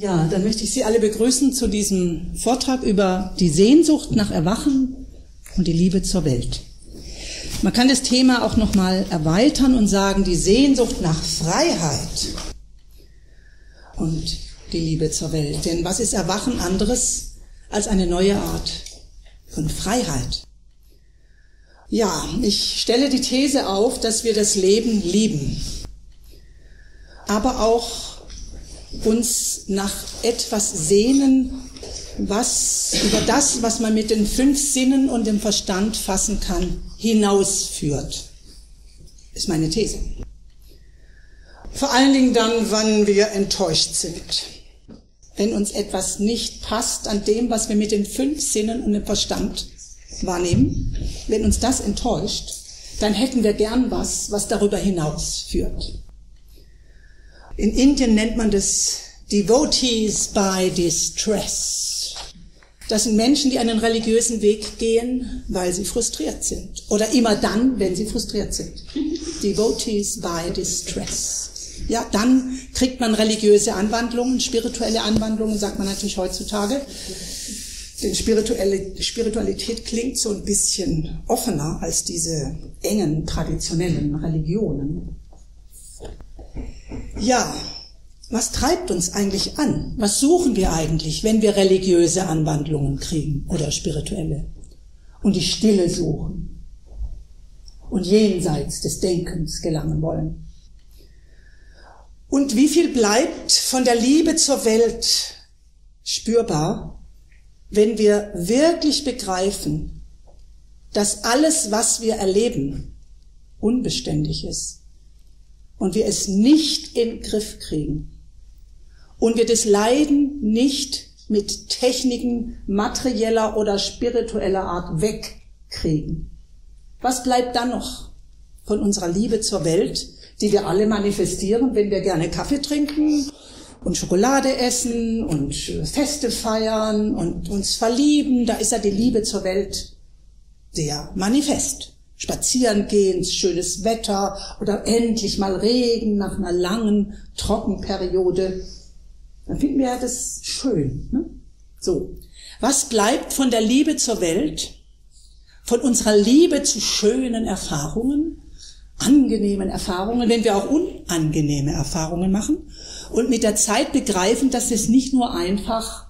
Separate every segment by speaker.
Speaker 1: Ja, dann möchte ich Sie alle begrüßen zu diesem Vortrag über die Sehnsucht nach Erwachen und die Liebe zur Welt. Man kann das Thema auch noch mal erweitern und sagen, die Sehnsucht nach Freiheit und die Liebe zur Welt. Denn was ist Erwachen anderes als eine neue Art von Freiheit? Ja, ich stelle die These auf, dass wir das Leben lieben, aber auch uns nach etwas sehnen, was über das, was man mit den fünf Sinnen und dem Verstand fassen kann, hinausführt. Ist meine These. Vor allen Dingen dann, wann wir enttäuscht sind. Wenn uns etwas nicht passt an dem, was wir mit den fünf Sinnen und dem Verstand wahrnehmen, wenn uns das enttäuscht, dann hätten wir gern was, was darüber hinaus führt. In Indien nennt man das Devotees by Distress. Das sind Menschen, die einen religiösen Weg gehen, weil sie frustriert sind. Oder immer dann, wenn sie frustriert sind. Devotees by Distress. Ja, dann kriegt man religiöse Anwandlungen, spirituelle Anwandlungen, sagt man natürlich heutzutage. Denn spirituelle, Spiritualität klingt so ein bisschen offener als diese engen, traditionellen Religionen. Ja, was treibt uns eigentlich an? Was suchen wir eigentlich, wenn wir religiöse Anwandlungen kriegen oder spirituelle? Und die Stille suchen und jenseits des Denkens gelangen wollen. Und wie viel bleibt von der Liebe zur Welt spürbar, wenn wir wirklich begreifen, dass alles, was wir erleben, unbeständig ist und wir es nicht in den Griff kriegen und wir das Leiden nicht mit Techniken materieller oder spiritueller Art wegkriegen. Was bleibt dann noch von unserer Liebe zur Welt, die wir alle manifestieren, wenn wir gerne Kaffee trinken und Schokolade essen und Feste feiern und uns verlieben? Da ist ja die Liebe zur Welt sehr manifest. Spazieren gehen, schönes Wetter oder endlich mal Regen nach einer langen Trockenperiode dann finden wir das schön. Ne? So. Was bleibt von der Liebe zur Welt? Von unserer Liebe zu schönen Erfahrungen, angenehmen Erfahrungen, wenn wir auch unangenehme Erfahrungen machen und mit der Zeit begreifen, dass es nicht nur einfach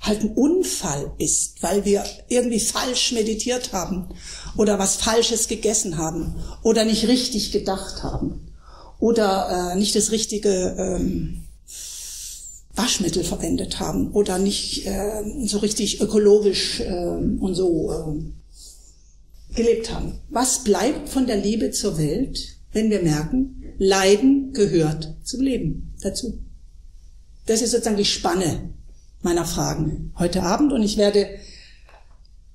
Speaker 1: halt ein Unfall ist, weil wir irgendwie falsch meditiert haben oder was Falsches gegessen haben oder nicht richtig gedacht haben oder äh, nicht das richtige ähm, Waschmittel verwendet haben oder nicht äh, so richtig ökologisch äh, und so äh, gelebt haben. Was bleibt von der Liebe zur Welt, wenn wir merken, Leiden gehört zum Leben dazu? Das ist sozusagen die Spanne meiner Fragen heute Abend und ich werde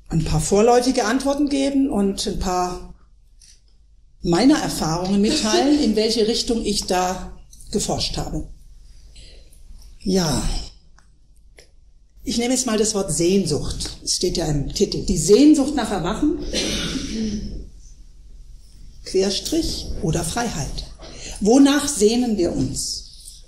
Speaker 1: ein paar vorläufige Antworten geben und ein paar meiner Erfahrungen mitteilen, in welche Richtung ich da geforscht habe. Ja. Ich nehme jetzt mal das Wort Sehnsucht. Es steht ja im Titel. Die Sehnsucht nach Erwachen, Querstrich oder Freiheit. Wonach sehnen wir uns?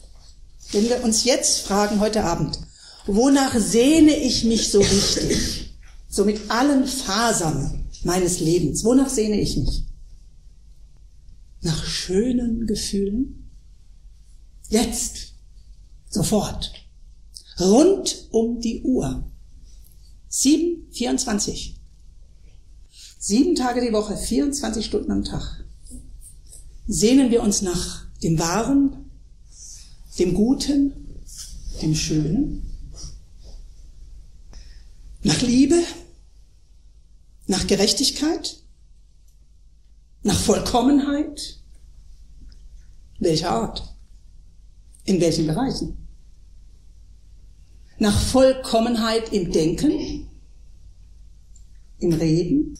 Speaker 1: Wenn wir uns jetzt fragen heute Abend, wonach sehne ich mich so richtig? So mit allen Fasern meines Lebens. Wonach sehne ich mich? Nach schönen Gefühlen? Jetzt Sofort. Rund um die Uhr. Sieben, 24. Sieben Tage die Woche, 24 Stunden am Tag. Sehnen wir uns nach dem Wahren, dem Guten, dem Schönen, nach Liebe, nach Gerechtigkeit, nach Vollkommenheit? Welcher Art? In welchen Bereichen? Nach Vollkommenheit im Denken, im Reden,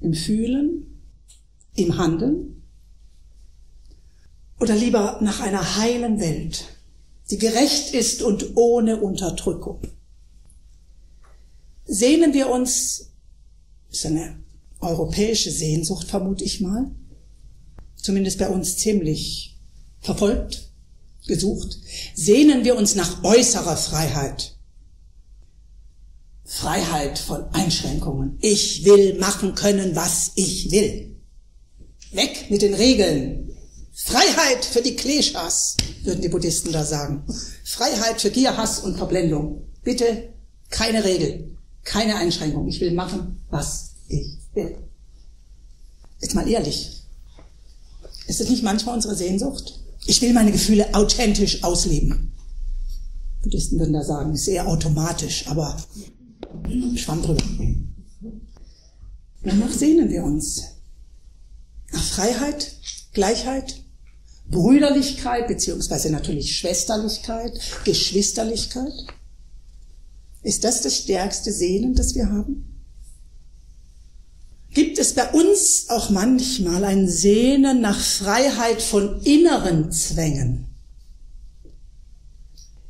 Speaker 1: im Fühlen, im Handeln? Oder lieber nach einer heilen Welt, die gerecht ist und ohne Unterdrückung? Sehnen wir uns, ist eine europäische Sehnsucht, vermute ich mal, zumindest bei uns ziemlich verfolgt, gesucht, sehnen wir uns nach äußerer Freiheit. Freiheit von Einschränkungen. Ich will machen können, was ich will. Weg mit den Regeln. Freiheit für die Kleshas, würden die Buddhisten da sagen. Freiheit für Gier, Hass und Verblendung. Bitte keine Regel, keine Einschränkung. Ich will machen, was ich will. Jetzt mal ehrlich. Ist das nicht manchmal unsere Sehnsucht? Ich will meine Gefühle authentisch ausleben. Buddhisten würden da sagen, ist eher automatisch, aber Schwamm drüber. Danach sehnen wir uns. Nach Freiheit, Gleichheit, Brüderlichkeit, beziehungsweise natürlich Schwesterlichkeit, Geschwisterlichkeit. Ist das das stärkste Sehnen, das wir haben? Gibt es bei uns auch manchmal ein Sehnen nach Freiheit von inneren Zwängen?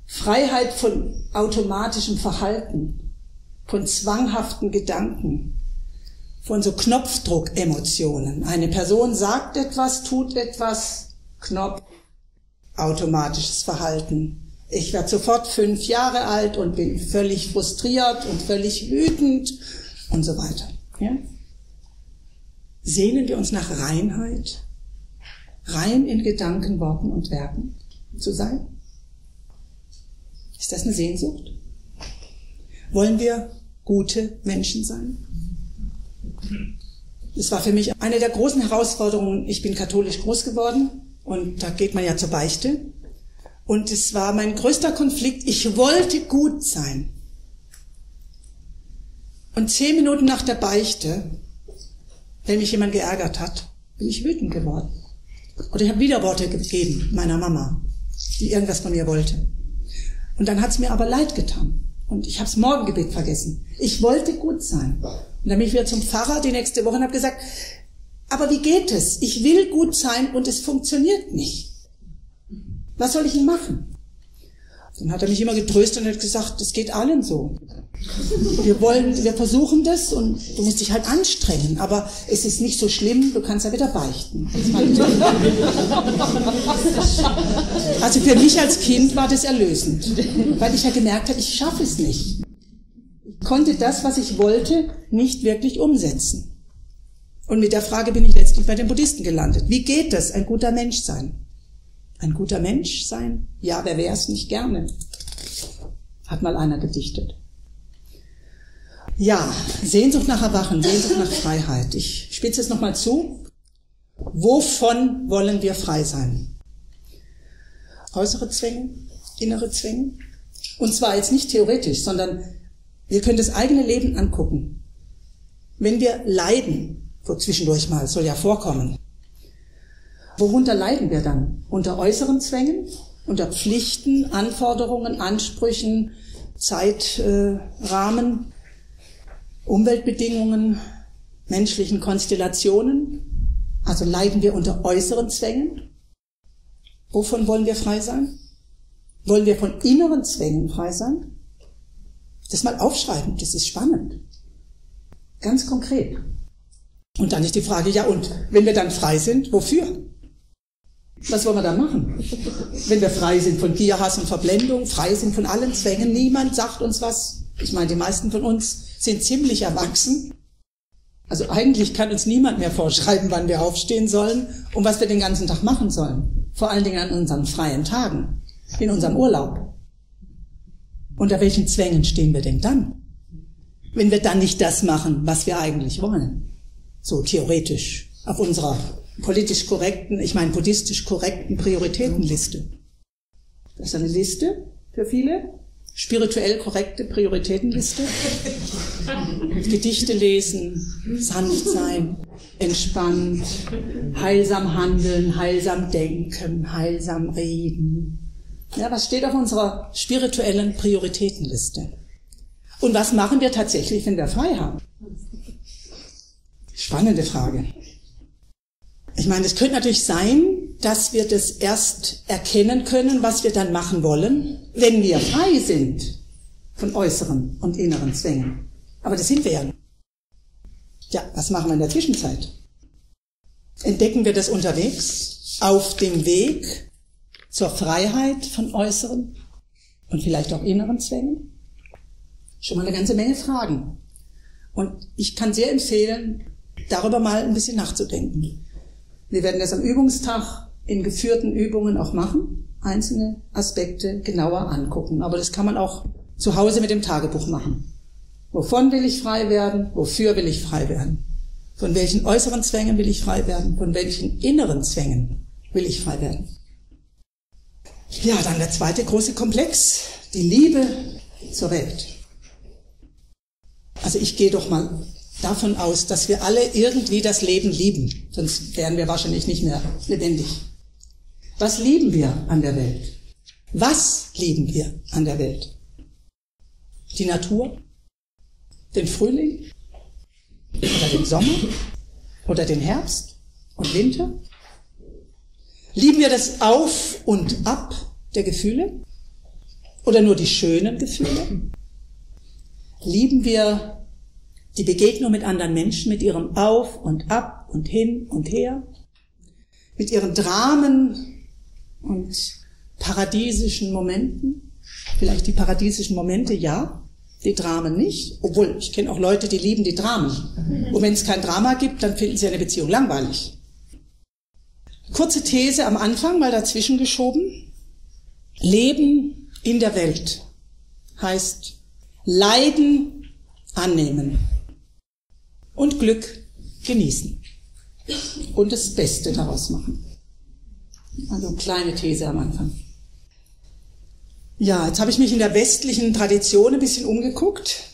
Speaker 1: Freiheit von automatischem Verhalten, von zwanghaften Gedanken, von so Knopfdruck-Emotionen. Eine Person sagt etwas, tut etwas, Knopf, automatisches Verhalten. Ich werde sofort fünf Jahre alt und bin völlig frustriert und völlig wütend und so weiter. Ja? Sehnen wir uns nach Reinheit, rein in Gedanken, Worten und Werken zu sein? Ist das eine Sehnsucht? Wollen wir gute Menschen sein? Das war für mich eine der großen Herausforderungen. Ich bin katholisch groß geworden und da geht man ja zur Beichte. Und es war mein größter Konflikt. Ich wollte gut sein. Und zehn Minuten nach der Beichte wenn mich jemand geärgert hat, bin ich wütend geworden. Oder ich habe Widerworte gegeben meiner Mama, die irgendwas von mir wollte. Und dann hat es mir aber leid getan. Und ich habe das Morgengebet vergessen. Ich wollte gut sein. Und dann bin ich wieder zum Pfarrer die nächste Woche und habe gesagt, aber wie geht es? Ich will gut sein und es funktioniert nicht. Was soll ich denn machen? Dann hat er mich immer getröstet und hat gesagt, es geht allen so. Wir wollen, wir versuchen das und du musst dich halt anstrengen, aber es ist nicht so schlimm, du kannst ja wieder beichten. Also für mich als Kind war das erlösend, weil ich ja gemerkt habe, ich schaffe es nicht. Ich konnte das, was ich wollte, nicht wirklich umsetzen. Und mit der Frage bin ich letztlich bei den Buddhisten gelandet. Wie geht es, ein guter Mensch sein? Ein guter Mensch sein? Ja, wer wäre es nicht gerne? Hat mal einer gedichtet. Ja, Sehnsucht nach Erwachen, Sehnsucht nach Freiheit. Ich spitze es nochmal zu. Wovon wollen wir frei sein? Äußere Zwänge, innere Zwänge? Und zwar jetzt nicht theoretisch, sondern wir können das eigene Leben angucken. Wenn wir leiden, so zwischendurch mal, soll ja vorkommen, Worunter leiden wir dann? Unter äußeren Zwängen, unter Pflichten, Anforderungen, Ansprüchen, Zeitrahmen, Umweltbedingungen, menschlichen Konstellationen? Also leiden wir unter äußeren Zwängen? Wovon wollen wir frei sein? Wollen wir von inneren Zwängen frei sein? Das mal aufschreiben, das ist spannend. Ganz konkret. Und dann ist die Frage, ja und, wenn wir dann frei sind, wofür? Was wollen wir da machen? Wenn wir frei sind von Gier, Hass und Verblendung, frei sind von allen Zwängen, niemand sagt uns was. Ich meine, die meisten von uns sind ziemlich erwachsen. Also eigentlich kann uns niemand mehr vorschreiben, wann wir aufstehen sollen und was wir den ganzen Tag machen sollen. Vor allen Dingen an unseren freien Tagen, in unserem Urlaub. Unter welchen Zwängen stehen wir denn dann? Wenn wir dann nicht das machen, was wir eigentlich wollen. So theoretisch auf unserer politisch korrekten, ich meine buddhistisch korrekten Prioritätenliste. Das ist eine Liste für viele, spirituell korrekte Prioritätenliste. Gedichte lesen, sanft sein, entspannt, heilsam handeln, heilsam denken, heilsam reden. Ja, was steht auf unserer spirituellen Prioritätenliste? Und was machen wir tatsächlich, wenn wir frei haben? Spannende Frage. Ich meine, es könnte natürlich sein, dass wir das erst erkennen können, was wir dann machen wollen, wenn wir frei sind von äußeren und inneren Zwängen. Aber das sind wir ja. Ja, was machen wir in der Zwischenzeit? Entdecken wir das unterwegs, auf dem Weg zur Freiheit von äußeren und vielleicht auch inneren Zwängen? Schon mal eine ganze Menge Fragen. Und ich kann sehr empfehlen, darüber mal ein bisschen nachzudenken. Wir werden das am Übungstag in geführten Übungen auch machen, einzelne Aspekte genauer angucken. Aber das kann man auch zu Hause mit dem Tagebuch machen. Wovon will ich frei werden? Wofür will ich frei werden? Von welchen äußeren Zwängen will ich frei werden? Von welchen inneren Zwängen will ich frei werden? Ja, dann der zweite große Komplex, die Liebe zur Welt. Also ich gehe doch mal davon aus, dass wir alle irgendwie das Leben lieben, sonst wären wir wahrscheinlich nicht mehr lebendig. Was lieben wir an der Welt? Was lieben wir an der Welt? Die Natur? Den Frühling? Oder den Sommer? Oder den Herbst und Winter? Lieben wir das Auf und Ab der Gefühle? Oder nur die schönen Gefühle? Lieben wir die Begegnung mit anderen Menschen, mit ihrem Auf und Ab und hin und her, mit ihren Dramen und paradiesischen Momenten? Vielleicht die paradiesischen Momente, ja, die Dramen nicht, obwohl ich kenne auch Leute, die lieben die Dramen. Und wenn es kein Drama gibt, dann finden sie eine Beziehung langweilig. Kurze These am Anfang, mal dazwischen geschoben. Leben in der Welt heißt Leiden annehmen und Glück genießen und das Beste daraus machen. Also kleine These am Anfang. Ja, jetzt habe ich mich in der westlichen Tradition ein bisschen umgeguckt,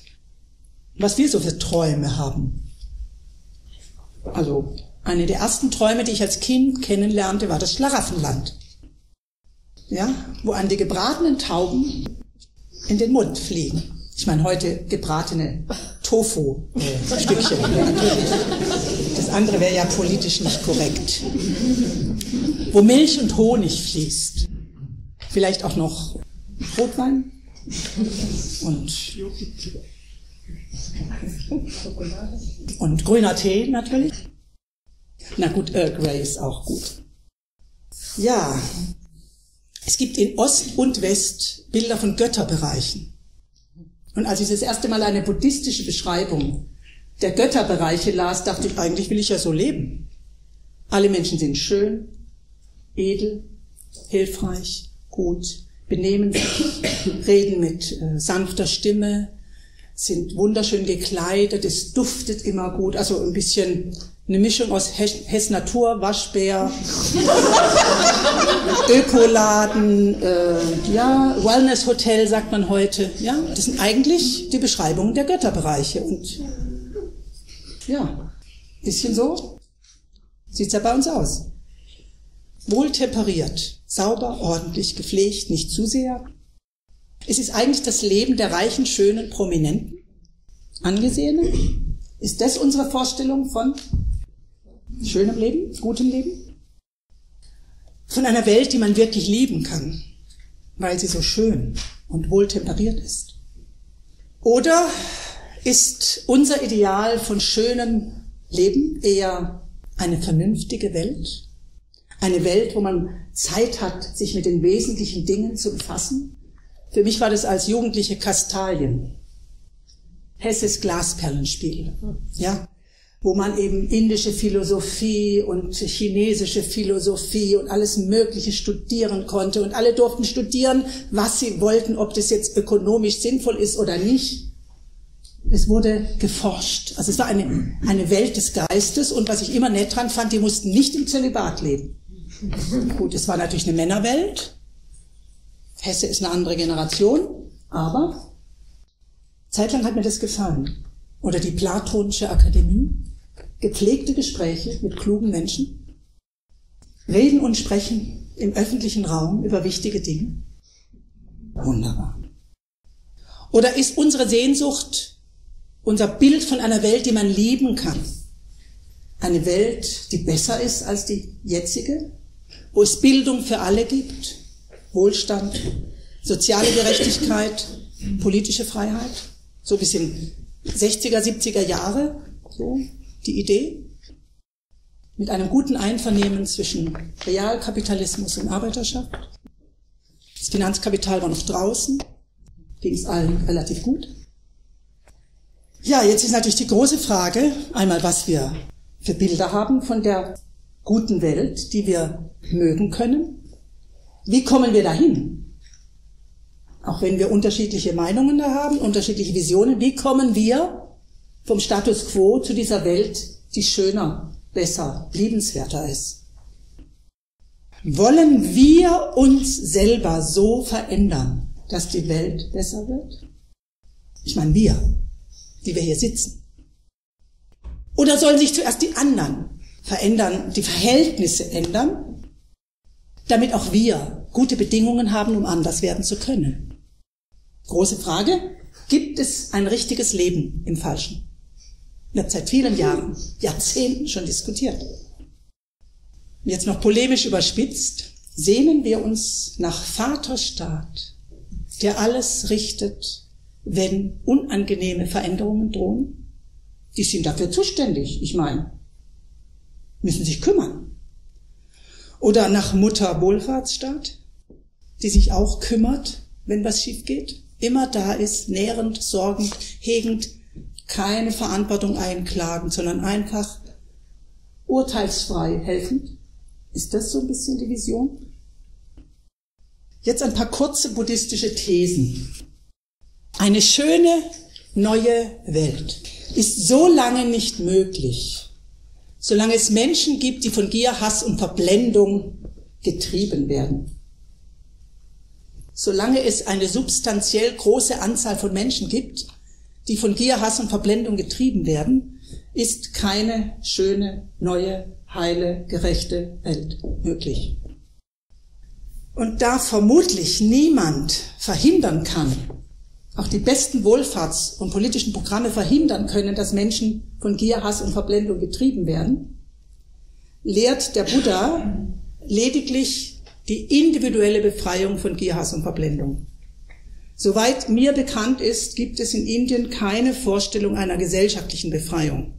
Speaker 1: was wir so für Träume haben. Also eine der ersten Träume, die ich als Kind kennenlernte, war das Schlaraffenland. Ja, wo an die gebratenen Tauben in den Mund fliegen. Ich meine heute gebratene Tofu-Stückchen. Das andere wäre ja politisch nicht korrekt. Wo Milch und Honig fließt. Vielleicht auch noch Rotwein und, und grüner Tee natürlich. Na gut, Earl Grey ist auch gut. Ja, es gibt in Ost und West Bilder von Götterbereichen. Und als ich das erste Mal eine buddhistische Beschreibung der Götterbereiche las, dachte ich, eigentlich will ich ja so leben. Alle Menschen sind schön, edel, hilfreich, gut, benehmen sich, reden mit äh, sanfter Stimme, sind wunderschön gekleidet, es duftet immer gut, also ein bisschen eine Mischung aus Hess, Hess Natur, Waschbär, Ökoladen, äh, ja, Wellness Hotel sagt man heute. Ja, das sind eigentlich die Beschreibungen der Götterbereiche und ja, bisschen so sieht's ja bei uns aus. Wohltemperiert, sauber, ordentlich, gepflegt, nicht zu sehr. Es ist eigentlich das Leben der reichen, schönen, prominenten, angesehenen. Ist das unsere Vorstellung von schönem Leben, gutem Leben? Von einer Welt, die man wirklich lieben kann, weil sie so schön und wohltemperiert ist. Oder ist unser Ideal von schönem Leben eher eine vernünftige Welt? Eine Welt, wo man Zeit hat, sich mit den wesentlichen Dingen zu befassen? Für mich war das als Jugendliche Kastalien. Hesses Glasperlenspiel. Ja, wo man eben indische Philosophie und chinesische Philosophie und alles Mögliche studieren konnte. Und alle durften studieren, was sie wollten, ob das jetzt ökonomisch sinnvoll ist oder nicht. Es wurde geforscht. Also es war eine, eine Welt des Geistes. Und was ich immer nett dran fand, die mussten nicht im Zölibat leben. Gut, es war natürlich eine Männerwelt. Hesse ist eine andere Generation. Aber zeitlang hat mir das gefallen. Oder die Platonische Akademie gepflegte Gespräche mit klugen Menschen, reden und sprechen im öffentlichen Raum über wichtige Dinge. Wunderbar. Oder ist unsere Sehnsucht unser Bild von einer Welt, die man lieben kann? Eine Welt, die besser ist als die jetzige, wo es Bildung für alle gibt, Wohlstand, soziale Gerechtigkeit, politische Freiheit, so bis in 60er, 70er Jahre, so die Idee, mit einem guten Einvernehmen zwischen Realkapitalismus und Arbeiterschaft. Das Finanzkapital war noch draußen, ging es allen relativ gut. Ja, jetzt ist natürlich die große Frage, einmal was wir für Bilder haben von der guten Welt, die wir mögen können. Wie kommen wir dahin? Auch wenn wir unterschiedliche Meinungen da haben, unterschiedliche Visionen, wie kommen wir vom Status quo zu dieser Welt, die schöner, besser, liebenswerter ist? Wollen wir uns selber so verändern, dass die Welt besser wird? Ich meine wir, die wir hier sitzen. Oder sollen sich zuerst die anderen verändern, die Verhältnisse ändern, damit auch wir gute Bedingungen haben, um anders werden zu können? Große Frage, gibt es ein richtiges Leben im Falschen? Wird seit vielen Jahren, Jahrzehnten schon diskutiert. Jetzt noch polemisch überspitzt, sehnen wir uns nach Vaterstaat, der alles richtet, wenn unangenehme Veränderungen drohen? Die sind dafür zuständig, ich meine, müssen sich kümmern. Oder nach Mutter Wohlfahrtsstaat, die sich auch kümmert, wenn was schief geht, immer da ist, nährend, sorgend, hegend, keine Verantwortung einklagen, sondern einfach urteilsfrei helfend. Ist das so ein bisschen die Vision? Jetzt ein paar kurze buddhistische Thesen. Eine schöne neue Welt ist so lange nicht möglich, solange es Menschen gibt, die von Gier, Hass und Verblendung getrieben werden. Solange es eine substanziell große Anzahl von Menschen gibt, die von Gier, Hass und Verblendung getrieben werden, ist keine schöne, neue, heile, gerechte Welt möglich. Und da vermutlich niemand verhindern kann, auch die besten Wohlfahrts- und politischen Programme verhindern können, dass Menschen von Gier, Hass und Verblendung getrieben werden, lehrt der Buddha lediglich die individuelle Befreiung von Gier, Hass und Verblendung. Soweit mir bekannt ist, gibt es in Indien keine Vorstellung einer gesellschaftlichen Befreiung.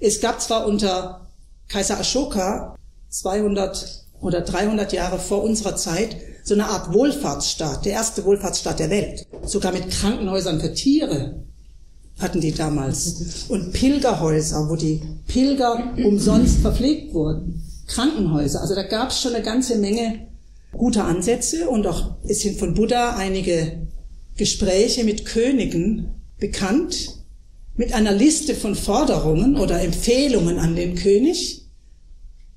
Speaker 1: Es gab zwar unter Kaiser Ashoka 200 oder 300 Jahre vor unserer Zeit so eine Art Wohlfahrtsstaat, der erste Wohlfahrtsstaat der Welt. Sogar mit Krankenhäusern für Tiere hatten die damals. Und Pilgerhäuser, wo die Pilger umsonst verpflegt wurden. Krankenhäuser. Also da gab es schon eine ganze Menge guter Ansätze und auch es sind von Buddha einige Gespräche mit Königen bekannt, mit einer Liste von Forderungen oder Empfehlungen an den König,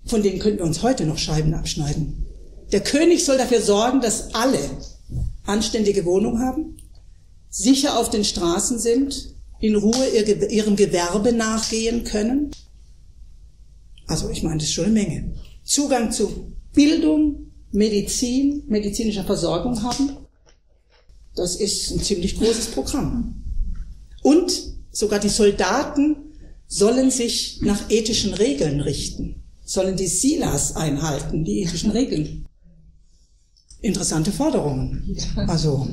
Speaker 1: von denen könnten wir uns heute noch Scheiben abschneiden. Der König soll dafür sorgen, dass alle anständige Wohnung haben, sicher auf den Straßen sind, in Ruhe ihrem Gewerbe nachgehen können. Also ich meine, das ist schon eine Menge. Zugang zu Bildung, Medizin, medizinischer Versorgung haben. Das ist ein ziemlich großes Programm. Und sogar die Soldaten sollen sich nach ethischen Regeln richten, sollen die Silas einhalten, die ethischen Regeln interessante Forderungen. Also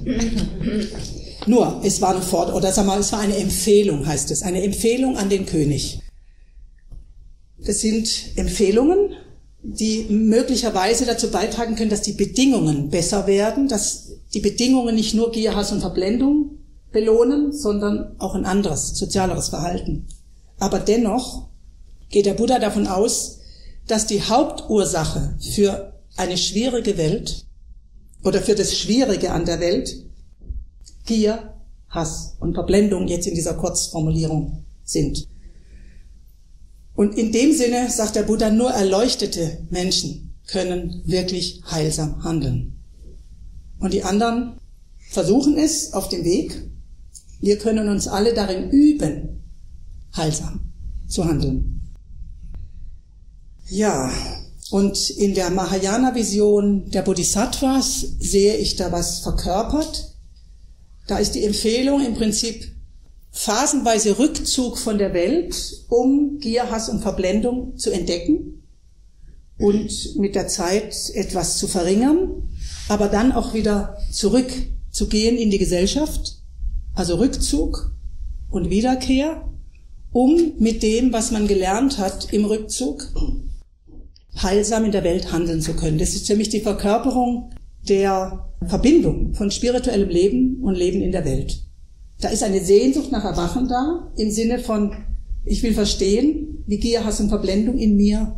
Speaker 1: nur, es war eine Forderung, oder sag mal, es war eine Empfehlung, heißt es, eine Empfehlung an den König. Das sind Empfehlungen, die möglicherweise dazu beitragen können, dass die Bedingungen besser werden, dass die Bedingungen nicht nur Gier, Hass und Verblendung belohnen, sondern auch ein anderes, sozialeres Verhalten. Aber dennoch geht der Buddha davon aus, dass die Hauptursache für eine schwierige Welt oder für das Schwierige an der Welt Gier, Hass und Verblendung jetzt in dieser Kurzformulierung sind. Und in dem Sinne sagt der Buddha, nur erleuchtete Menschen können wirklich heilsam handeln. Und die anderen versuchen es auf dem Weg. Wir können uns alle darin üben, heilsam zu handeln. Ja, und in der Mahayana-Vision der Bodhisattvas sehe ich da was verkörpert. Da ist die Empfehlung im Prinzip phasenweise Rückzug von der Welt, um Gier, Hass und Verblendung zu entdecken und mit der Zeit etwas zu verringern, aber dann auch wieder zurückzugehen in die Gesellschaft, also Rückzug und Wiederkehr, um mit dem, was man gelernt hat im Rückzug, heilsam in der Welt handeln zu können. Das ist für mich die Verkörperung der Verbindung von spirituellem Leben und Leben in der Welt. Da ist eine Sehnsucht nach Erwachen da, im Sinne von, ich will verstehen, wie Gier, Hass und Verblendung in mir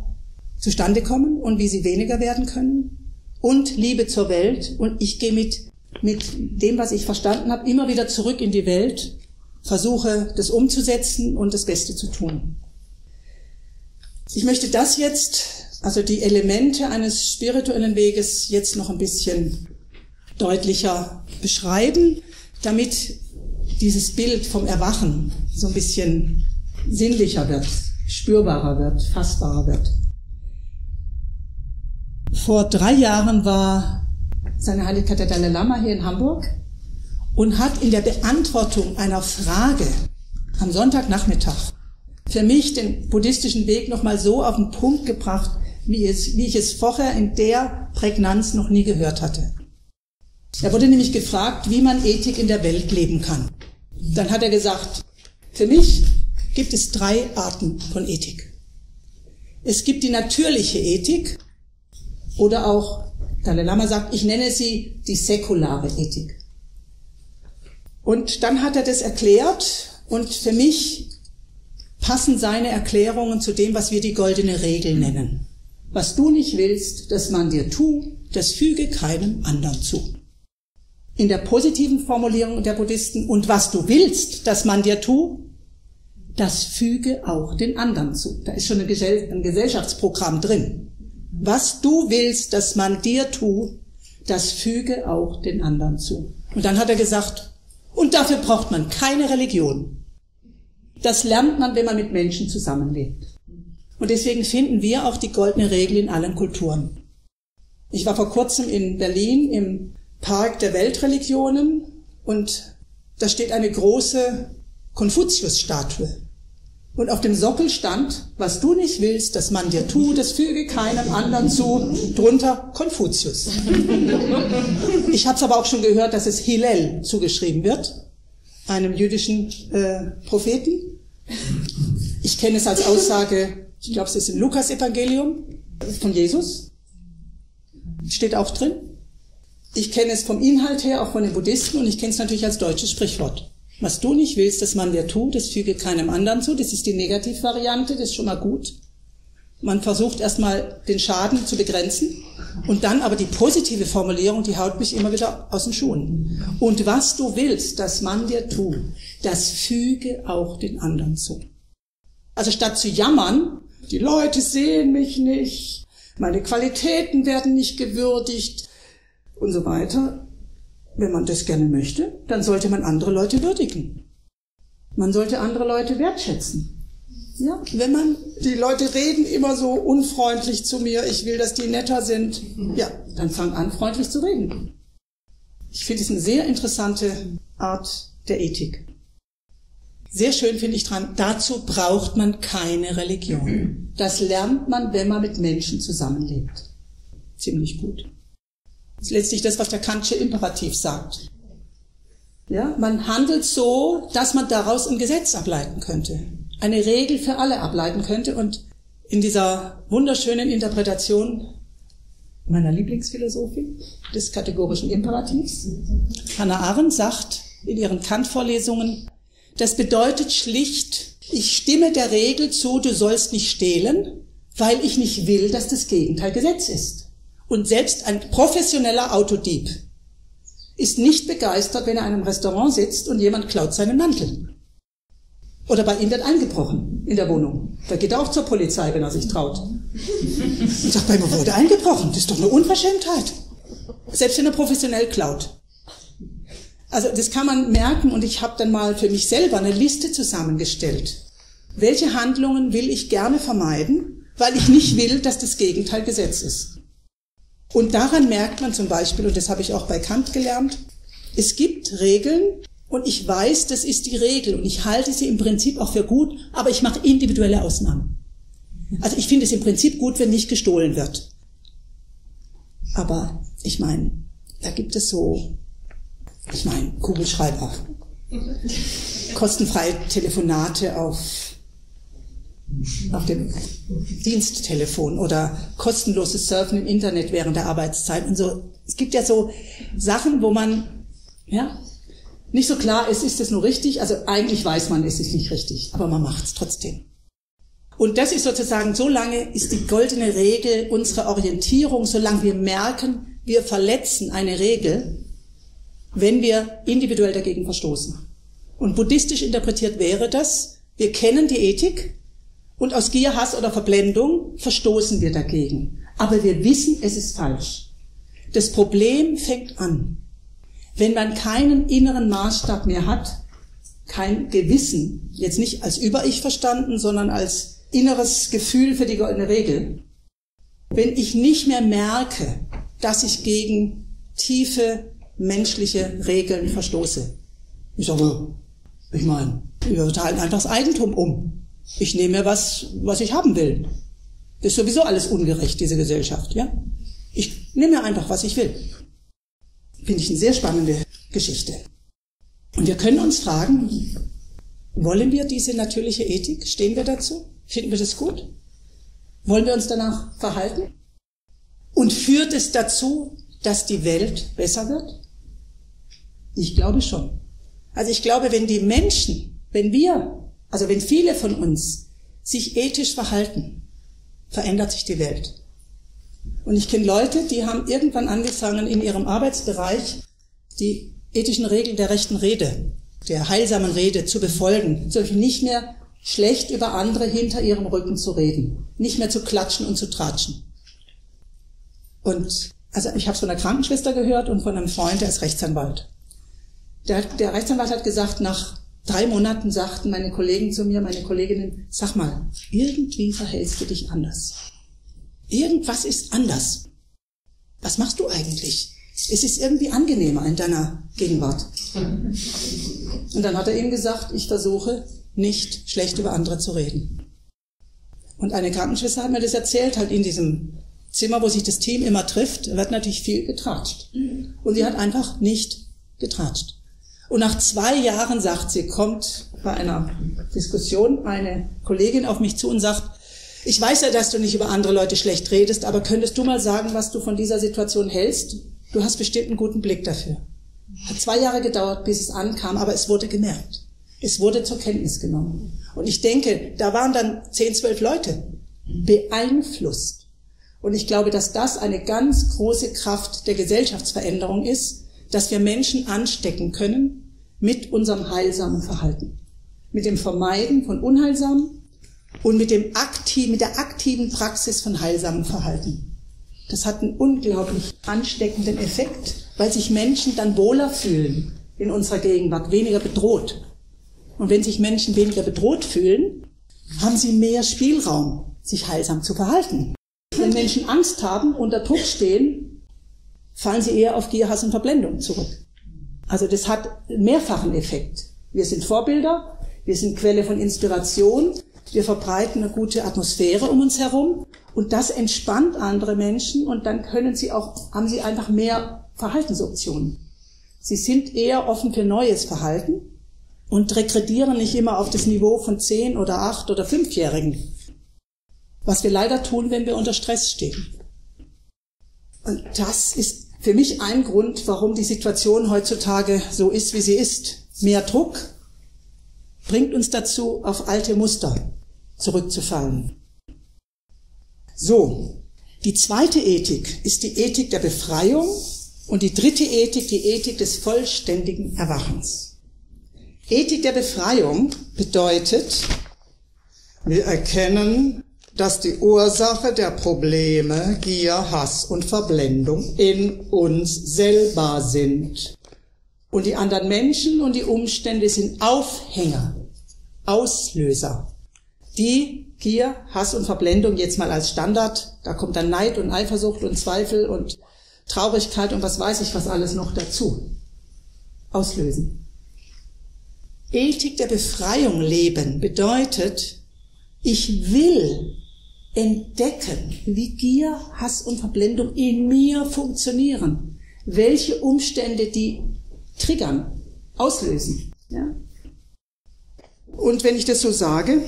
Speaker 1: zustande kommen und wie sie weniger werden können. Und Liebe zur Welt. Und ich gehe mit, mit dem, was ich verstanden habe, immer wieder zurück in die Welt, versuche das umzusetzen und das Beste zu tun. Ich möchte das jetzt, also die Elemente eines spirituellen Weges, jetzt noch ein bisschen deutlicher beschreiben, damit dieses Bild vom Erwachen so ein bisschen sinnlicher wird, spürbarer wird, fassbarer wird. Vor drei Jahren war seine Heiligkeit der Dalai Lama hier in Hamburg und hat in der Beantwortung einer Frage am Sonntagnachmittag für mich den buddhistischen Weg nochmal so auf den Punkt gebracht, wie, es, wie ich es vorher in der Prägnanz noch nie gehört hatte. Er wurde nämlich gefragt, wie man Ethik in der Welt leben kann. Dann hat er gesagt, für mich gibt es drei Arten von Ethik. Es gibt die natürliche Ethik oder auch, Dalai Lama sagt, ich nenne sie die säkulare Ethik. Und dann hat er das erklärt und für mich passen seine Erklärungen zu dem, was wir die goldene Regel nennen. Was du nicht willst, dass man dir tu, das füge keinem anderen zu in der positiven Formulierung der Buddhisten, und was du willst, dass man dir tu, das füge auch den anderen zu. Da ist schon ein, Gesellschaftsprogramm drin. Was du willst, dass man dir tu, das füge auch den anderen zu. Und dann hat er gesagt, und dafür braucht man keine Religion. Das lernt man, wenn man mit Menschen zusammenlebt. Und deswegen finden wir auch die goldene Regel in allen Kulturen. Ich war vor kurzem in Berlin im Park der Weltreligionen und da steht eine große Konfuzius-Statue. Und auf dem Sockel stand, was du nicht willst, dass man dir tut, das füge keinem anderen zu, drunter Konfuzius. Ich habe es aber auch schon gehört, dass es Hillel zugeschrieben wird, einem jüdischen äh, Propheten. Ich kenne es als Aussage, ich glaube, es ist im Lukas-Evangelium von Jesus. Steht auch drin. Ich kenne es vom Inhalt her, auch von den Buddhisten, und ich kenne es natürlich als deutsches Sprichwort. Was du nicht willst, dass man dir tut, das füge keinem anderen zu. Das ist die Negativvariante, das ist schon mal gut. Man versucht erstmal den Schaden zu begrenzen und dann aber die positive Formulierung, die haut mich immer wieder aus den Schuhen. Und was du willst, dass man dir tut, das füge auch den anderen zu. Also statt zu jammern, die Leute sehen mich nicht, meine Qualitäten werden nicht gewürdigt, und so weiter. Wenn man das gerne möchte, dann sollte man andere Leute würdigen. Man sollte andere Leute wertschätzen. Ja, wenn man, die Leute reden immer so unfreundlich zu mir, ich will, dass die netter sind, ja, dann fang an, freundlich zu reden. Ich finde es eine sehr interessante Art der Ethik. Sehr schön finde ich dran, dazu braucht man keine Religion. Das lernt man, wenn man mit Menschen zusammenlebt. Ziemlich gut. Das ist letztlich das, was der Kantsche Imperativ sagt. Ja, man handelt so, dass man daraus ein Gesetz ableiten könnte. Eine Regel für alle ableiten könnte. Und in dieser wunderschönen Interpretation meiner Lieblingsphilosophie des kategorischen Imperativs, Hannah Arendt sagt in ihren Kant-Vorlesungen, das bedeutet schlicht, ich stimme der Regel zu, du sollst nicht stehlen, weil ich nicht will, dass das Gegenteil Gesetz ist. Und selbst ein professioneller Autodieb ist nicht begeistert, wenn er in einem Restaurant sitzt und jemand klaut seinen Mantel. Oder bei ihm wird eingebrochen in der Wohnung. Da geht er auch zur Polizei, wenn er sich traut. Und sagt, bei mir wurde eingebrochen. Das ist doch eine Unverschämtheit. Selbst wenn er professionell klaut. Also das kann man merken und ich habe dann mal für mich selber eine Liste zusammengestellt. Welche Handlungen will ich gerne vermeiden, weil ich nicht will, dass das Gegenteil Gesetz ist. Und daran merkt man zum Beispiel, und das habe ich auch bei Kant gelernt, es gibt Regeln und ich weiß, das ist die Regel und ich halte sie im Prinzip auch für gut, aber ich mache individuelle Ausnahmen. Also ich finde es im Prinzip gut, wenn nicht gestohlen wird. Aber ich meine, da gibt es so, ich meine, Kugelschreiber, kostenfreie Telefonate auf auf dem Diensttelefon oder kostenloses Surfen im Internet während der Arbeitszeit und so. Es gibt ja so Sachen, wo man, ja, nicht so klar ist, ist es nur richtig? Also eigentlich weiß man, es ist nicht richtig, aber man macht es trotzdem. Und das ist sozusagen, so lange ist die goldene Regel unsere Orientierung, solange wir merken, wir verletzen eine Regel, wenn wir individuell dagegen verstoßen. Und buddhistisch interpretiert wäre das, wir kennen die Ethik und aus Gier, Hass oder Verblendung verstoßen wir dagegen. Aber wir wissen, es ist falsch. Das Problem fängt an. Wenn man keinen inneren Maßstab mehr hat, kein Gewissen, jetzt nicht als Über-Ich verstanden, sondern als inneres Gefühl für die goldene Regel. Wenn ich nicht mehr merke, dass ich gegen tiefe menschliche Regeln verstoße. Ich sage, ich meine, wir teilen einfach das Eigentum um. Ich nehme mir was, was ich haben will. Ist sowieso alles ungerecht, diese Gesellschaft, ja? Ich nehme mir einfach, was ich will. Finde ich eine sehr spannende Geschichte. Und wir können uns fragen, wollen wir diese natürliche Ethik? Stehen wir dazu? Finden wir das gut? Wollen wir uns danach verhalten? Und führt es dazu, dass die Welt besser wird? Ich glaube schon. Also ich glaube, wenn die Menschen, wenn wir, also wenn viele von uns sich ethisch verhalten, verändert sich die Welt. Und ich kenne Leute, die haben irgendwann angefangen, in ihrem Arbeitsbereich die ethischen Regeln der rechten Rede, der heilsamen Rede zu befolgen, solche nicht mehr schlecht über andere hinter ihrem Rücken zu reden, nicht mehr zu klatschen und zu tratschen. Und also ich habe es von einer Krankenschwester gehört und von einem Freund, der ist Rechtsanwalt. Der, der Rechtsanwalt hat gesagt, nach drei Monaten sagten meine Kollegen zu mir, meine Kolleginnen, sag mal, irgendwie verhältst du dich anders. Irgendwas ist anders. Was machst du eigentlich? Es ist irgendwie angenehmer in deiner Gegenwart. Und dann hat er ihm gesagt, ich versuche nicht schlecht über andere zu reden. Und eine Krankenschwester hat mir das erzählt, halt in diesem Zimmer, wo sich das Team immer trifft, wird natürlich viel getratscht. Und sie hat einfach nicht getratscht. Und nach zwei Jahren sagt sie, kommt bei einer Diskussion eine Kollegin auf mich zu und sagt, ich weiß ja, dass du nicht über andere Leute schlecht redest, aber könntest du mal sagen, was du von dieser Situation hältst? Du hast bestimmt einen guten Blick dafür. Hat zwei Jahre gedauert, bis es ankam, aber es wurde gemerkt. Es wurde zur Kenntnis genommen. Und ich denke, da waren dann zehn, zwölf Leute beeinflusst. Und ich glaube, dass das eine ganz große Kraft der Gesellschaftsveränderung ist, dass wir Menschen anstecken können mit unserem heilsamen Verhalten. Mit dem Vermeiden von Unheilsamen und mit, dem aktiv, mit der aktiven Praxis von heilsamem Verhalten. Das hat einen unglaublich ansteckenden Effekt, weil sich Menschen dann wohler fühlen in unserer Gegenwart, weniger bedroht. Und wenn sich Menschen weniger bedroht fühlen, haben sie mehr Spielraum, sich heilsam zu verhalten. Wenn Menschen Angst haben, unter Druck stehen, fallen sie eher auf Gier, Hass und Verblendung zurück. Also das hat mehrfachen Effekt. Wir sind Vorbilder, wir sind Quelle von Inspiration, wir verbreiten eine gute Atmosphäre um uns herum und das entspannt andere Menschen und dann können sie auch, haben sie einfach mehr Verhaltensoptionen. Sie sind eher offen für neues Verhalten und rekredieren nicht immer auf das Niveau von zehn oder acht oder fünfjährigen. Was wir leider tun, wenn wir unter Stress stehen. Und das ist für mich ein Grund, warum die Situation heutzutage so ist, wie sie ist. Mehr Druck bringt uns dazu, auf alte Muster zurückzufallen. So, die zweite Ethik ist die Ethik der Befreiung und die dritte Ethik die Ethik des vollständigen Erwachens. Ethik der Befreiung bedeutet, wir erkennen dass die Ursache der Probleme Gier, Hass und Verblendung in uns selber sind. Und die anderen Menschen und die Umstände sind Aufhänger, Auslöser. Die Gier, Hass und Verblendung jetzt mal als Standard, da kommt dann Neid und Eifersucht und Zweifel und Traurigkeit und was weiß ich was alles noch dazu. Auslösen. Ethik der Befreiung leben bedeutet, ich will entdecken, wie Gier, Hass und Verblendung in mir funktionieren. Welche Umstände die triggern, auslösen. Ja? Und wenn ich das so sage,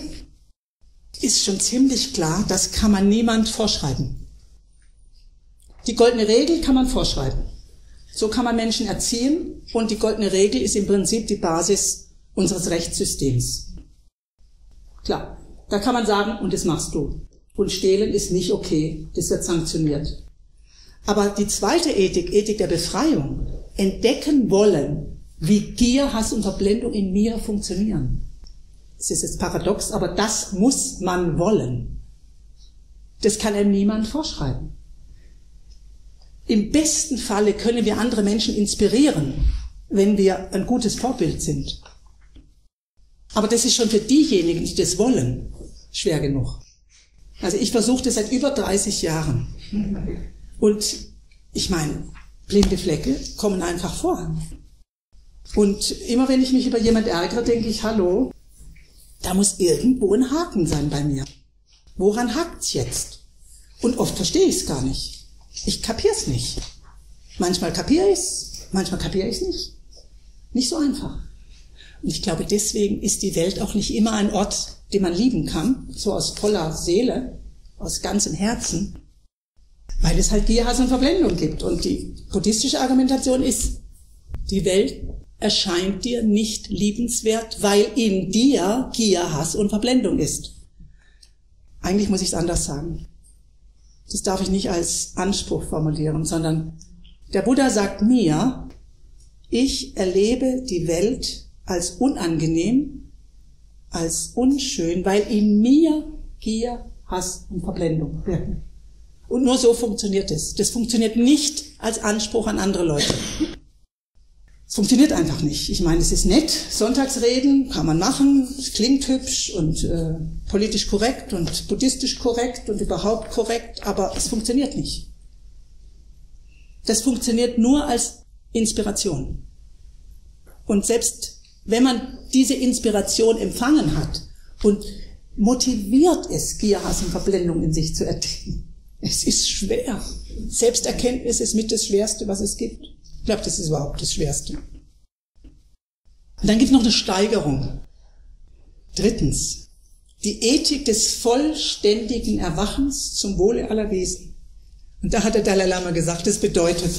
Speaker 1: ist schon ziemlich klar, das kann man niemand vorschreiben. Die goldene Regel kann man vorschreiben. So kann man Menschen erziehen und die goldene Regel ist im Prinzip die Basis unseres Rechtssystems. Klar, da kann man sagen, und das machst du. Und stehlen ist nicht okay, das wird sanktioniert. Aber die zweite Ethik, Ethik der Befreiung, entdecken wollen, wie Gier, Hass und Verblendung in mir funktionieren. Es ist jetzt paradox, aber das muss man wollen. Das kann einem niemand vorschreiben. Im besten Falle können wir andere Menschen inspirieren, wenn wir ein gutes Vorbild sind. Aber das ist schon für diejenigen, die das wollen, schwer genug. Also ich versuche das seit über 30 Jahren. Und ich meine, blinde Flecke kommen einfach vor. Und immer wenn ich mich über jemand ärgere, denke ich, hallo, da muss irgendwo ein Haken sein bei mir. Woran hakt's jetzt? Und oft verstehe ich es gar nicht. Ich kapier's nicht. Manchmal kapiere ich's, manchmal kapiere ich's nicht. Nicht so einfach. Und ich glaube, deswegen ist die Welt auch nicht immer ein Ort, den man lieben kann, so aus voller Seele, aus ganzem Herzen, weil es halt Gier, Hass und Verblendung gibt. Und die buddhistische Argumentation ist, die Welt erscheint dir nicht liebenswert, weil in dir Gier, Hass und Verblendung ist. Eigentlich muss ich es anders sagen. Das darf ich nicht als Anspruch formulieren, sondern der Buddha sagt mir, ich erlebe die Welt als unangenehm, als unschön, weil in mir Gier, Hass und Verblendung wirken. Und nur so funktioniert es. Das funktioniert nicht als Anspruch an andere Leute. Es funktioniert einfach nicht. Ich meine, es ist nett, Sonntagsreden kann man machen, es klingt hübsch und äh, politisch korrekt und buddhistisch korrekt und überhaupt korrekt, aber es funktioniert nicht. Das funktioniert nur als Inspiration. Und selbst wenn man diese Inspiration empfangen hat und motiviert und Verblendung in sich zu erdenken, es ist schwer. Selbsterkenntnis ist mit das Schwerste, was es gibt. Ich glaube, das ist überhaupt das Schwerste. Und dann gibt es noch eine Steigerung. Drittens, die Ethik des vollständigen Erwachens zum Wohle aller Wesen. Und da hat der Dalai Lama gesagt, das bedeutet,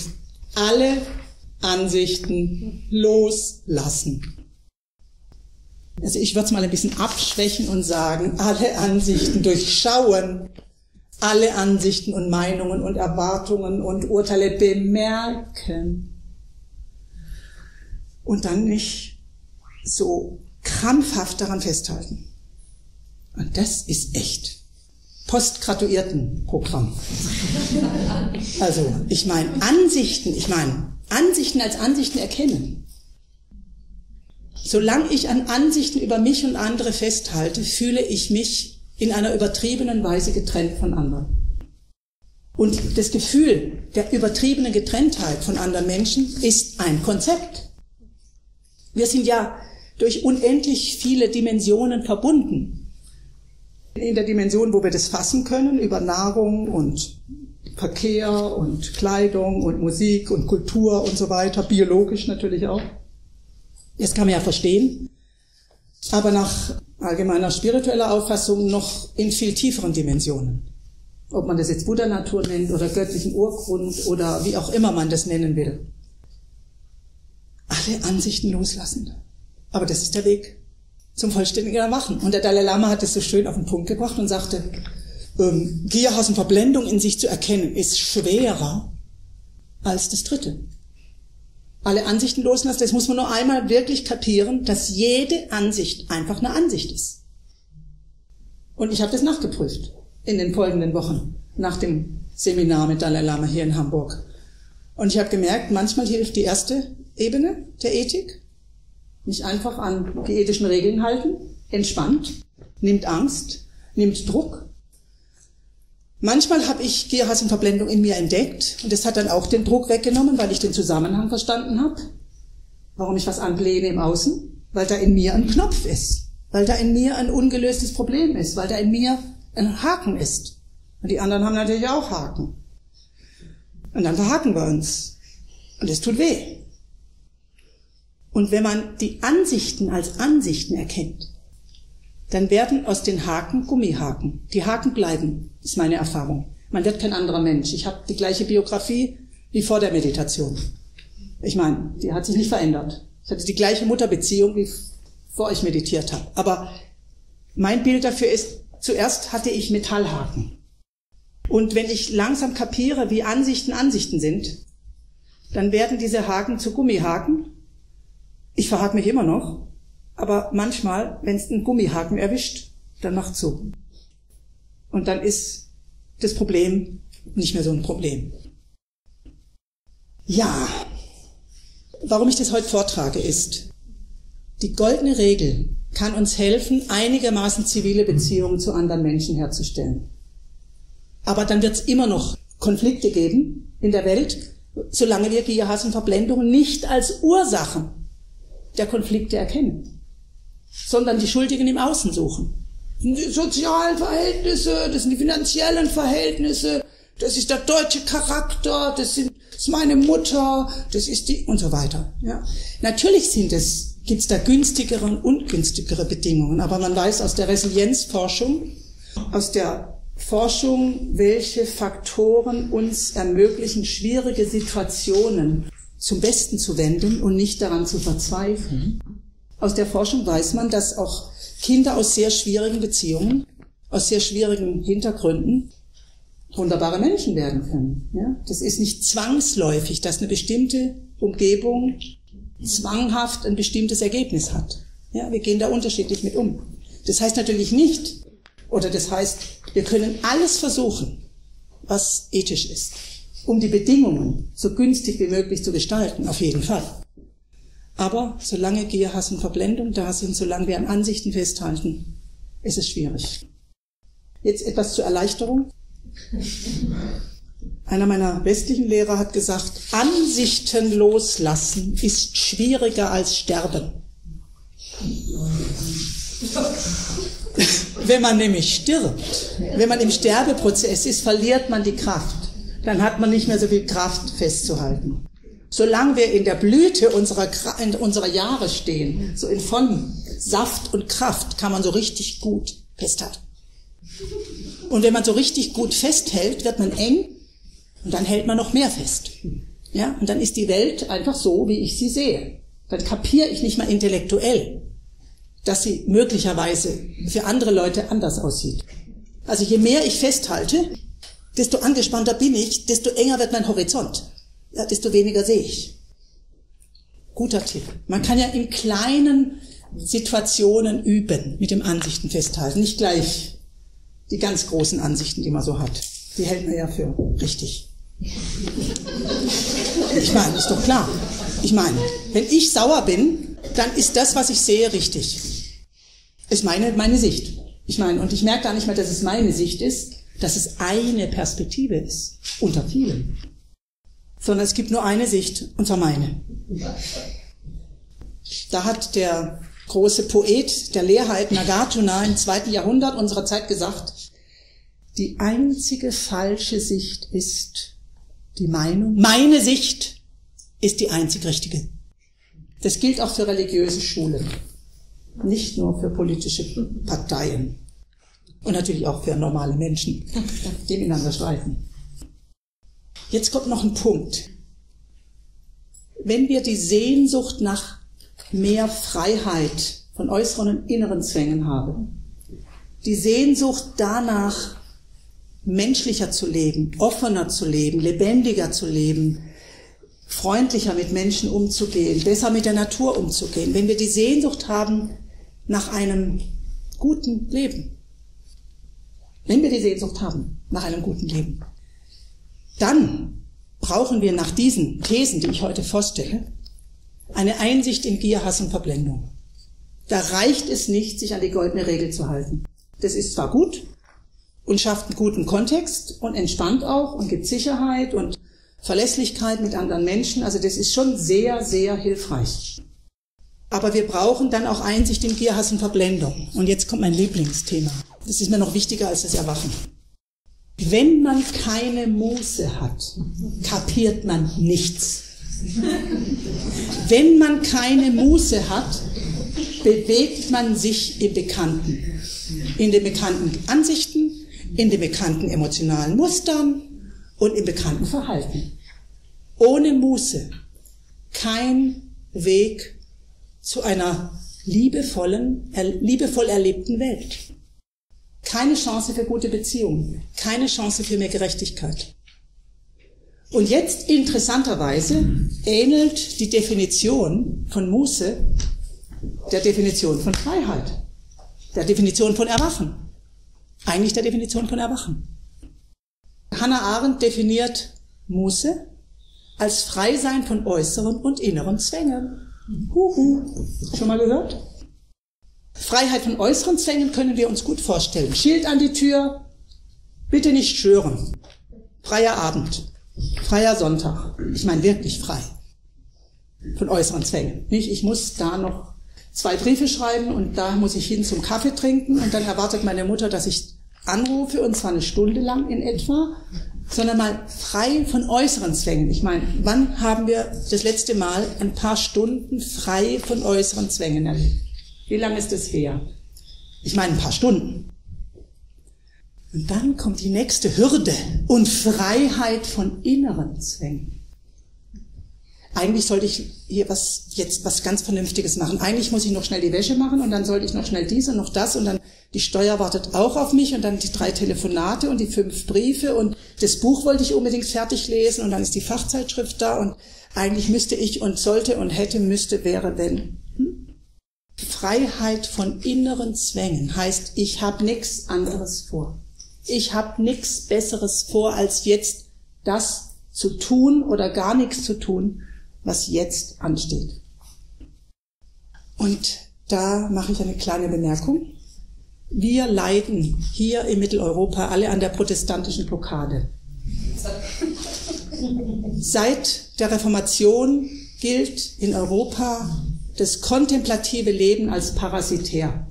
Speaker 1: alle Ansichten loslassen. Also ich würde es mal ein bisschen abschwächen und sagen, alle Ansichten durchschauen, alle Ansichten und Meinungen und Erwartungen und Urteile bemerken und dann nicht so krampfhaft daran festhalten. Und das ist echt. Postgraduiertenprogramm. Also, ich meine, Ansichten, ich meine, Ansichten als Ansichten erkennen. Solange ich an Ansichten über mich und andere festhalte, fühle ich mich in einer übertriebenen Weise getrennt von anderen. Und das Gefühl der übertriebenen Getrenntheit von anderen Menschen ist ein Konzept. Wir sind ja durch unendlich viele Dimensionen verbunden. In der Dimension, wo wir das fassen können, über Nahrung und Verkehr und Kleidung und Musik und Kultur und so weiter, biologisch natürlich auch. Das kann man ja verstehen. Aber nach allgemeiner spiritueller Auffassung noch in viel tieferen Dimensionen. Ob man das jetzt Buddha-Natur nennt oder göttlichen Urgrund oder wie auch immer man das nennen will. Alle Ansichten loslassen. Aber das ist der Weg zum vollständigen Erwachen. Und der Dalai Lama hat es so schön auf den Punkt gebracht und sagte, ähm, Gierhaus und Verblendung in sich zu erkennen, ist schwerer als das dritte. Alle Ansichten loslassen, das muss man nur einmal wirklich kapieren, dass jede Ansicht einfach eine Ansicht ist. Und ich habe das nachgeprüft in den folgenden Wochen nach dem Seminar mit Dalai Lama hier in Hamburg. Und ich habe gemerkt, manchmal hilft die erste Ebene der Ethik, nicht einfach an die ethischen Regeln halten, entspannt, nimmt Angst, nimmt Druck. Manchmal habe ich Gierhass und Verblendung in mir entdeckt und das hat dann auch den Druck weggenommen, weil ich den Zusammenhang verstanden habe, warum ich was ablehne im Außen, weil da in mir ein Knopf ist, weil da in mir ein ungelöstes Problem ist, weil da in mir ein Haken ist. Und die anderen haben natürlich auch Haken. Und dann verhaken wir uns. Und es tut weh. Und wenn man die Ansichten als Ansichten erkennt, dann werden aus den Haken Gummihaken. Die Haken bleiben, ist meine Erfahrung. Man wird kein anderer Mensch. Ich habe die gleiche Biografie wie vor der Meditation. Ich meine, die hat sich nicht verändert. Ich hatte die gleiche Mutterbeziehung, wie vor ich meditiert habe. Aber mein Bild dafür ist, zuerst hatte ich Metallhaken. Und wenn ich langsam kapiere, wie Ansichten Ansichten sind, dann werden diese Haken zu Gummihaken. Ich verhake mich immer noch, aber manchmal, wenn es einen Gummihaken erwischt, dann macht zu. Und dann ist das Problem nicht mehr so ein Problem. Ja, warum ich das heute vortrage, ist, die goldene Regel kann uns helfen, einigermaßen zivile Beziehungen zu anderen Menschen herzustellen. Aber dann wird es immer noch Konflikte geben in der Welt, solange wir Gier, Hass und Verblendung nicht als Ursachen der Konflikte erkennen, sondern die Schuldigen im Außen suchen. Die sozialen Verhältnisse, das sind die finanziellen Verhältnisse, das ist der deutsche Charakter, das, sind, das ist meine Mutter, das ist die und so weiter. Ja. Natürlich sind es, gibt es da günstigere und ungünstigere Bedingungen, aber man weiß aus der Resilienzforschung, aus der Forschung, welche Faktoren uns ermöglichen, schwierige Situationen zum Besten zu wenden und nicht daran zu verzweifeln. Aus der Forschung weiß man, dass auch Kinder aus sehr schwierigen Beziehungen, aus sehr schwierigen Hintergründen wunderbare Menschen werden können. Ja? Das ist nicht zwangsläufig, dass eine bestimmte Umgebung zwanghaft ein bestimmtes Ergebnis hat. Ja, wir gehen da unterschiedlich mit um. Das heißt natürlich nicht, oder das heißt, wir können alles versuchen, was ethisch ist, um die Bedingungen so günstig wie möglich zu gestalten, auf jeden Fall. Aber solange Gier, Hass und Verblendung da sind, solange wir an Ansichten festhalten, ist es schwierig. Jetzt etwas zur Erleichterung. Einer meiner westlichen Lehrer hat gesagt, Ansichten loslassen ist schwieriger als sterben. Wenn man nämlich stirbt, wenn man im Sterbeprozess ist, verliert man die Kraft. Dann hat man nicht mehr so viel Kraft festzuhalten. Solange wir in der Blüte unserer, in unserer Jahre stehen, so in vollem Saft und Kraft, kann man so richtig gut festhalten. Und wenn man so richtig gut festhält, wird man eng und dann hält man noch mehr fest. Ja, und dann ist die Welt einfach so, wie ich sie sehe. Dann kapiere ich nicht mal intellektuell, dass sie möglicherweise für andere Leute anders aussieht. Also je mehr ich festhalte, desto angespannter bin ich, desto enger wird mein Horizont, ja, desto weniger sehe ich. Guter Tipp. Man kann ja in kleinen Situationen üben, mit dem Ansichten festhalten, nicht gleich die ganz großen Ansichten, die man so hat. Die hält man ja für richtig. Ich meine, ist doch klar. Ich meine, wenn ich sauer bin, dann ist das, was ich sehe, richtig. Ist meine, meine Sicht. Ich meine, und ich merke gar nicht mehr, dass es meine Sicht ist, dass es eine Perspektive ist, unter vielen. Sondern es gibt nur eine Sicht, und zwar meine. Da hat der große Poet der Leerheit Nagarjuna im zweiten Jahrhundert unserer Zeit gesagt, die einzige falsche Sicht ist die Meinung, meine Sicht ist die einzig richtige. Das gilt auch für religiöse Schulen nicht nur für politische Parteien und natürlich auch für normale Menschen, die miteinander streiten. Jetzt kommt noch ein Punkt. Wenn wir die Sehnsucht nach mehr Freiheit von äußeren und inneren Zwängen haben, die Sehnsucht danach, menschlicher zu leben, offener zu leben, lebendiger zu leben, freundlicher mit Menschen umzugehen, besser mit der Natur umzugehen, wenn wir die Sehnsucht haben nach einem guten Leben, wenn wir die Sehnsucht haben nach einem guten Leben, dann brauchen wir nach diesen Thesen, die ich heute vorstelle, eine Einsicht in Gier, Hass und Verblendung. Da reicht es nicht, sich an die goldene Regel zu halten. Das ist zwar gut und schafft einen guten Kontext und entspannt auch und gibt Sicherheit und Verlässlichkeit mit anderen Menschen. Also das ist schon sehr, sehr hilfreich. Aber wir brauchen dann auch Einsicht in Gier, Hass und Verblendung. Und jetzt kommt mein Lieblingsthema. Das ist mir noch wichtiger als das Erwachen. Wenn man keine Muße hat, kapiert man nichts. Wenn man keine Muße hat, bewegt man sich im Bekannten. in den bekannten Ansichten, in den bekannten emotionalen Mustern und im bekannten Verhalten. Ohne Muße kein Weg zu einer liebevollen, liebevoll erlebten Welt. Keine Chance für gute Beziehungen, keine Chance für mehr Gerechtigkeit. Und jetzt interessanterweise ähnelt die Definition von Muße der Definition von Freiheit, der Definition von Erwachen, eigentlich der Definition von Erwachen. Hannah Arendt definiert Muße als Freisein von äußeren und inneren Zwängen. Huhu. Schon mal gehört? Freiheit von äußeren Zwängen können wir uns gut vorstellen. Schild an die Tür, bitte nicht stören. Freier Abend, freier Sonntag. Ich meine wirklich frei von äußeren Zwängen. Nicht, ich muss da noch zwei Briefe schreiben und da muss ich hin zum Kaffee trinken und dann erwartet meine Mutter, dass ich anrufe und zwar eine Stunde lang in etwa, sondern mal frei von äußeren Zwängen. Ich meine, wann haben wir das letzte Mal ein paar Stunden frei von äußeren Zwängen erlebt? Wie lange ist das her? Ich meine, ein paar Stunden. Und dann kommt die nächste Hürde und Freiheit von inneren Zwängen. Eigentlich sollte ich hier was, jetzt was ganz Vernünftiges machen. Eigentlich muss ich noch schnell die Wäsche machen und dann sollte ich noch schnell dies und noch das und dann die Steuer wartet auch auf mich und dann die drei Telefonate und die fünf Briefe und das Buch wollte ich unbedingt fertig lesen und dann ist die Fachzeitschrift da und eigentlich müsste ich und sollte und hätte, müsste, wäre, wenn. Freiheit von inneren Zwängen heißt, ich habe nichts anderes vor. Ich habe nichts Besseres vor, als jetzt das zu tun oder gar nichts zu tun, was jetzt ansteht. Und da mache ich eine kleine Bemerkung. Wir leiden hier in Mitteleuropa alle an der protestantischen Blockade. Seit der Reformation gilt in Europa das kontemplative Leben als parasitär.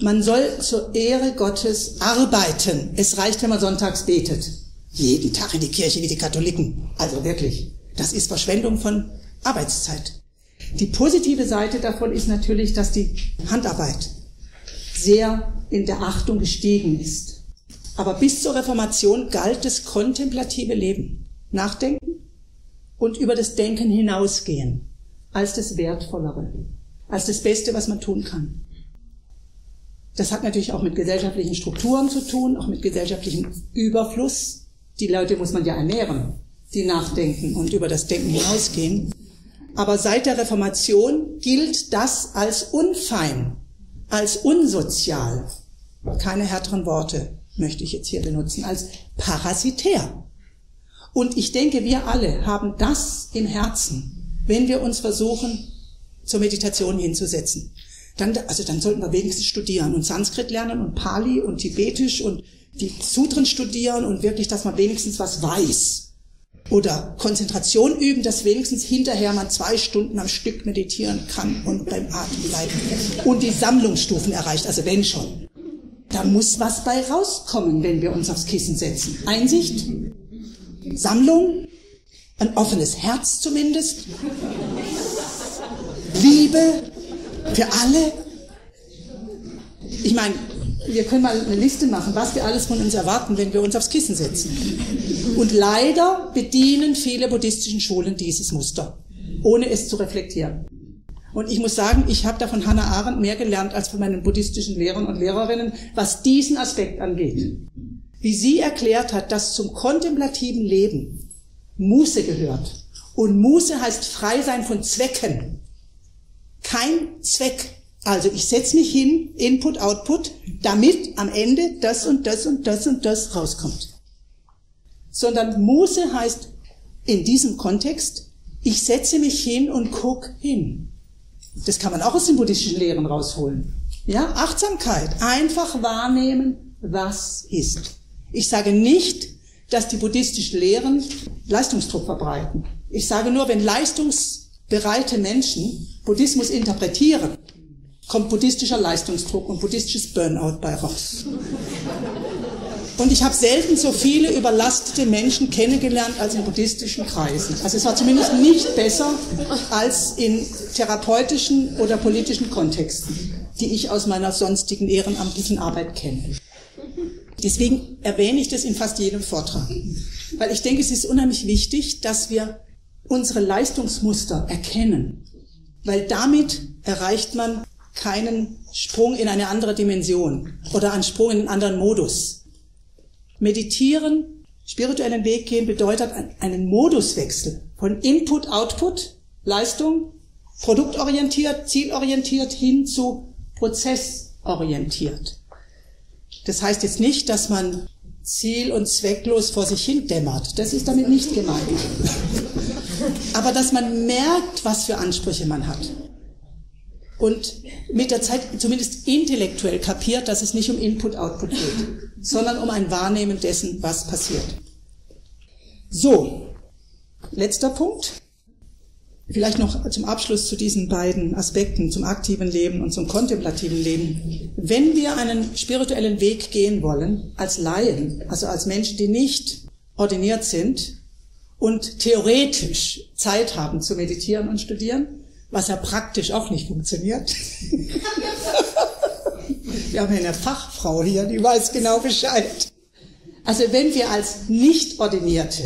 Speaker 1: Man soll zur Ehre Gottes arbeiten. Es reicht, wenn man sonntags betet. Jeden Tag in die Kirche wie die Katholiken. Also wirklich. Das ist Verschwendung von Arbeitszeit. Die positive Seite davon ist natürlich, dass die Handarbeit sehr in der Achtung gestiegen ist. Aber bis zur Reformation galt das kontemplative Leben, Nachdenken und über das Denken hinausgehen als das Wertvollere, als das Beste, was man tun kann. Das hat natürlich auch mit gesellschaftlichen Strukturen zu tun, auch mit gesellschaftlichem Überfluss. Die Leute muss man ja ernähren, die nachdenken und über das Denken hinausgehen. Aber seit der Reformation gilt das als unfein, als unsozial, keine härteren Worte möchte ich jetzt hier benutzen, als parasitär. Und ich denke, wir alle haben das im Herzen, wenn wir uns versuchen, zur Meditation hinzusetzen. Dann, also dann sollten wir wenigstens studieren und Sanskrit lernen und Pali und Tibetisch und die Sutren studieren und wirklich, dass man wenigstens was weiß. Oder Konzentration üben, dass wenigstens hinterher man zwei Stunden am Stück meditieren kann und beim Atem bleiben und die Sammlungsstufen erreicht, also wenn schon. Da muss was bei rauskommen, wenn wir uns aufs Kissen setzen. Einsicht, Sammlung, ein offenes Herz zumindest, Liebe für alle. Ich meine, wir können mal eine Liste machen, was wir alles von uns erwarten, wenn wir uns aufs Kissen setzen. Und leider bedienen viele buddhistischen Schulen dieses Muster, ohne es zu reflektieren. Und ich muss sagen, ich habe da von Hannah Arendt mehr gelernt als von meinen buddhistischen Lehrern und Lehrerinnen, was diesen Aspekt angeht. Wie sie erklärt hat, dass zum kontemplativen Leben Muße gehört. Und Muße heißt frei sein von Zwecken. Kein Zweck. Also ich setze mich hin, Input, Output, damit am Ende das und das und das und das rauskommt sondern Muße heißt in diesem Kontext, ich setze mich hin und guck hin. Das kann man auch aus den buddhistischen Lehren rausholen. Ja, Achtsamkeit, einfach wahrnehmen, was ist. Ich sage nicht, dass die buddhistischen Lehren Leistungsdruck verbreiten. Ich sage nur, wenn leistungsbereite Menschen Buddhismus interpretieren, kommt buddhistischer Leistungsdruck und buddhistisches Burnout bei raus. Und ich habe selten so viele überlastete Menschen kennengelernt als in buddhistischen Kreisen. Also es war zumindest nicht besser als in therapeutischen oder politischen Kontexten. die ich aus meiner sonstigen ehrenamtlichen Arbeit kenne. Deswegen erwähne ich das in fast jedem Vortrag. Weil ich denke, es ist unheimlich wichtig, dass wir unsere Leistungsmuster erkennen. Weil damit erreicht man keinen Sprung in eine andere Dimension oder einen Sprung in einen anderen Modus. Meditieren, spirituellen Weg gehen bedeutet einen Moduswechsel von Input, Output, Leistung, produktorientiert, zielorientiert hin zu prozessorientiert. Das heißt jetzt nicht, dass man ziel- und zwecklos vor sich hin dämmert. Das ist damit nicht gemeint. Aber dass man merkt, was für Ansprüche man hat. Und mit der Zeit zumindest intellektuell kapiert, dass es nicht um Input-Output geht, sondern um ein Wahrnehmen dessen, was passiert. So, letzter Punkt. Vielleicht noch zum Abschluss zu diesen beiden Aspekten, zum aktiven Leben und zum kontemplativen Leben. Wenn wir einen spirituellen Weg gehen wollen, als Laien, also als Menschen, die nicht ordiniert sind und theoretisch Zeit haben zu meditieren und studieren, was ja praktisch auch nicht funktioniert. wir haben eine Fachfrau hier, die weiß genau Bescheid. Also wenn wir als Nicht-Ordinierte,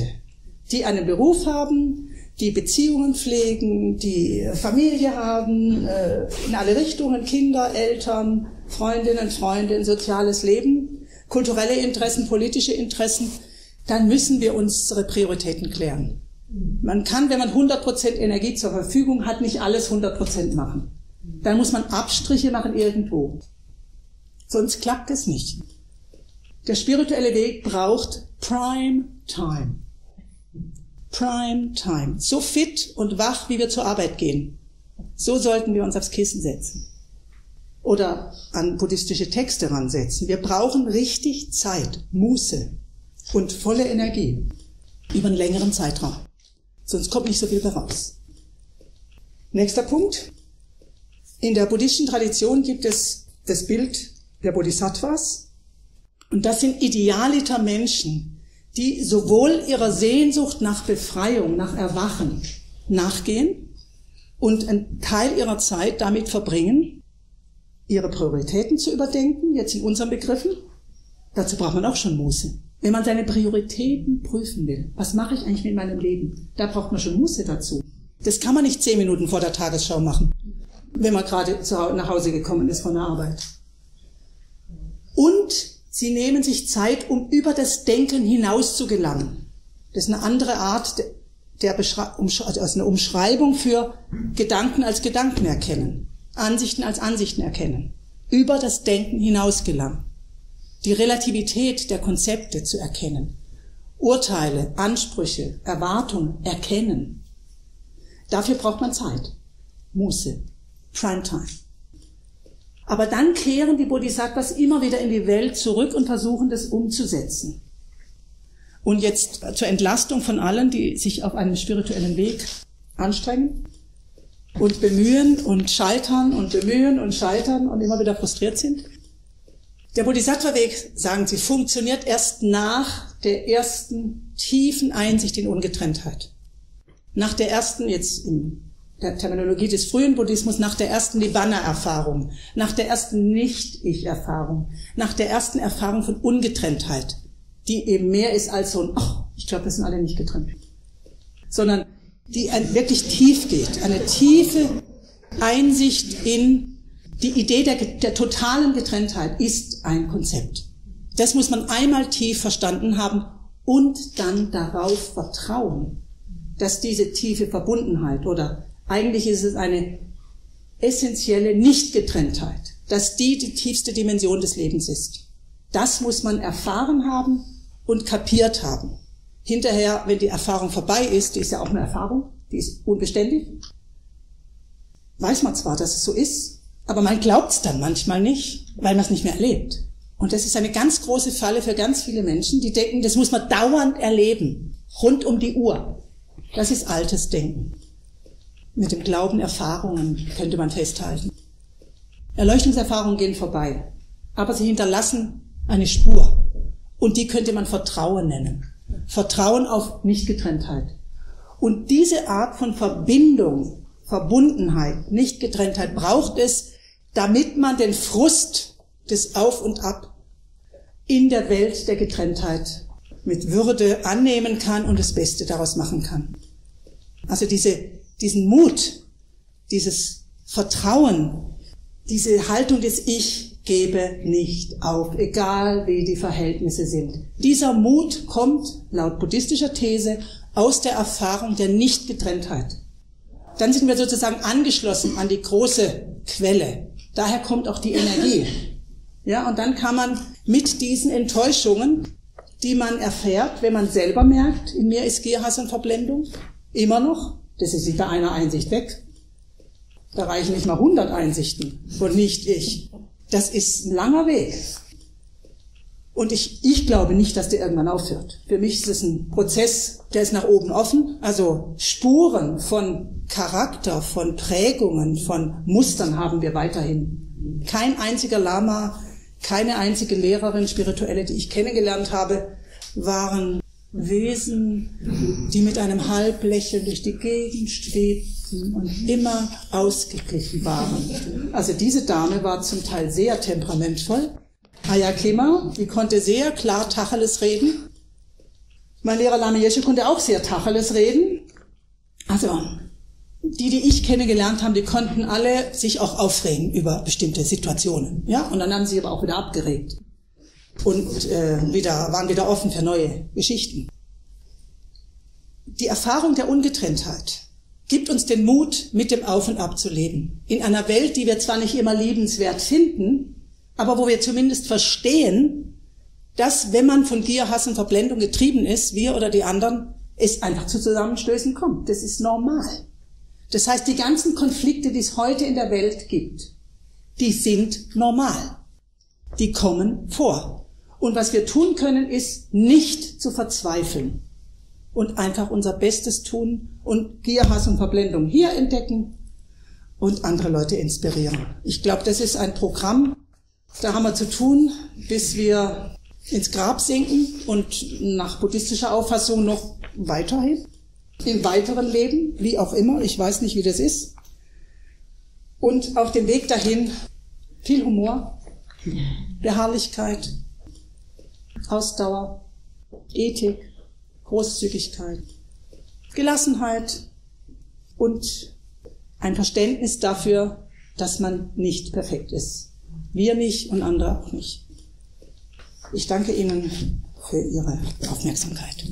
Speaker 1: die einen Beruf haben, die Beziehungen pflegen, die Familie haben, äh, in alle Richtungen, Kinder, Eltern, Freundinnen, Freunde, soziales Leben, kulturelle Interessen, politische Interessen, dann müssen wir unsere Prioritäten klären. Man kann, wenn man 100% Energie zur Verfügung hat, nicht alles 100% machen. Dann muss man Abstriche machen irgendwo. Sonst klappt es nicht. Der spirituelle Weg braucht Prime Time. Prime Time. So fit und wach, wie wir zur Arbeit gehen. So sollten wir uns aufs Kissen setzen. Oder an buddhistische Texte ransetzen. Wir brauchen richtig Zeit, Muße und volle Energie über einen längeren Zeitraum. Sonst kommt nicht so viel raus. Nächster Punkt. In der buddhistischen Tradition gibt es das Bild der Bodhisattvas. Und das sind Idealiter Menschen, die sowohl ihrer Sehnsucht nach Befreiung, nach Erwachen nachgehen und einen Teil ihrer Zeit damit verbringen, ihre Prioritäten zu überdenken, jetzt in unseren Begriffen. Dazu braucht man auch schon Muße. Wenn man seine Prioritäten prüfen will, was mache ich eigentlich mit meinem Leben, da braucht man schon Muße dazu. Das kann man nicht zehn Minuten vor der Tagesschau machen, wenn man gerade nach Hause gekommen ist von der Arbeit. Und Sie nehmen sich Zeit, um über das Denken hinaus zu gelangen. Das ist eine andere Art der also eine Umschreibung für Gedanken als Gedanken erkennen, Ansichten als Ansichten erkennen, über das Denken hinaus gelangen, die Relativität der Konzepte zu erkennen, Urteile, Ansprüche, Erwartungen erkennen. Dafür braucht man Zeit, Muße, Primetime. Aber dann kehren die Bodhisattvas immer wieder in die Welt zurück und versuchen das umzusetzen. Und jetzt zur Entlastung von allen, die sich auf einem spirituellen Weg anstrengen und bemühen und scheitern und bemühen und scheitern und immer wieder frustriert sind. Der Bodhisattva-Weg, sagen sie, funktioniert erst nach der ersten tiefen Einsicht in Ungetrenntheit. Nach der ersten, jetzt im der Terminologie des frühen Buddhismus nach der ersten Nibbana-Erfahrung, nach der ersten Nicht-Ich-Erfahrung, nach der ersten Erfahrung von Ungetrenntheit, die eben mehr ist als so ein, ach, ich glaube, wir sind alle nicht getrennt, sondern die wirklich tief geht, eine tiefe Einsicht in die Idee der, der totalen Getrenntheit ist ein Konzept. Das muss man einmal tief verstanden haben und dann darauf vertrauen, dass diese tiefe Verbundenheit oder eigentlich ist es eine essentielle Nichtgetrenntheit, dass die die tiefste Dimension des Lebens ist. Das muss man erfahren haben und kapiert haben. Hinterher, wenn die Erfahrung vorbei ist, die ist ja auch eine Erfahrung, die ist unbeständig, weiß man zwar, dass es so ist, aber man glaubt es dann manchmal nicht, weil man es nicht mehr erlebt. Und das ist eine ganz große Falle für ganz viele Menschen, die denken, das muss man dauernd erleben, rund um die Uhr. Das ist altes Denken mit dem Glauben Erfahrungen könnte man festhalten. Erleuchtungserfahrungen gehen vorbei, aber sie hinterlassen eine Spur. Und die könnte man Vertrauen nennen. Vertrauen auf Nichtgetrenntheit. Und diese Art von Verbindung, Verbundenheit, Nichtgetrenntheit braucht es, damit man den Frust des Auf und Ab in der Welt der Getrenntheit mit Würde annehmen kann und das Beste daraus machen kann. Also diese, diesen Mut, dieses Vertrauen, diese Haltung des Ich gebe nicht auf, egal wie die Verhältnisse sind. Dieser Mut kommt laut buddhistischer These aus der Erfahrung der Nichtgetrenntheit. Dann sind wir sozusagen angeschlossen an die große Quelle. Daher kommt auch die Energie. Ja, und dann kann man mit diesen Enttäuschungen, die man erfährt, wenn man selber merkt, in mir ist Gier, und Verblendung, immer noch, das ist bei einer Einsicht weg. Da reichen nicht mal 100 Einsichten und nicht ich. Das ist ein langer Weg. Und ich, ich glaube nicht, dass der irgendwann aufhört. Für mich ist es ein Prozess, der ist nach oben offen. Also Spuren von Charakter, von Prägungen, von Mustern haben wir weiterhin. Kein einziger Lama keine einzige Lehrerin, spirituelle, die ich kennengelernt habe, waren Wesen, die mit einem Halblächeln durch die Gegend schwebten und immer ausgeglichen waren. Also diese Dame war zum Teil sehr temperamentvoll. Ayakema, die konnte sehr klar Tacheles reden. Mein Lehrer Lama Yeshe konnte auch sehr Tacheles reden. Also die, die ich kennengelernt habe, die konnten alle sich auch aufregen über bestimmte Situationen. Ja, und dann haben sie aber auch wieder abgeregt und äh, wieder waren wieder offen für neue Geschichten. Die Erfahrung der Ungetrenntheit gibt uns den Mut, mit dem Auf und Ab zu leben. In einer Welt, die wir zwar nicht immer liebenswert finden, aber wo wir zumindest verstehen, dass wenn man von Gier, Hass und Verblendung getrieben ist, wir oder die anderen, es einfach zu Zusammenstößen kommt. Das ist normal. Das heißt, die ganzen Konflikte, die es heute in der Welt gibt, die sind normal. Die kommen vor. Und was wir tun können, ist nicht zu verzweifeln und einfach unser Bestes tun und Gier, Hass und Verblendung hier entdecken und andere Leute inspirieren. Ich glaube, das ist ein Programm, da haben wir zu tun, bis wir ins Grab sinken und nach buddhistischer Auffassung noch weiterhin im weiteren Leben, wie auch immer, ich weiß nicht, wie das ist. Und auf dem Weg dahin viel Humor, Beharrlichkeit, Ausdauer, Ethik, Großzügigkeit, Gelassenheit und ein Verständnis dafür, dass man nicht perfekt ist. Wir nicht und andere auch nicht. Ich danke Ihnen für Ihre Aufmerksamkeit.